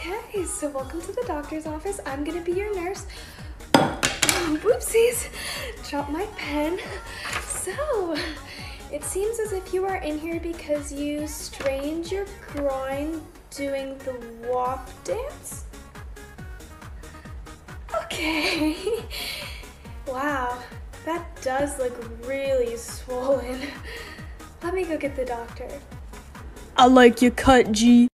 Okay, so welcome to the doctor's office. I'm gonna be your nurse. Oopsies, whoopsies, dropped my pen. So, it seems as if you are in here because you strained your groin doing the walk dance? Okay. Wow, that does look really swollen. Let me go get the doctor. I like your cut, G.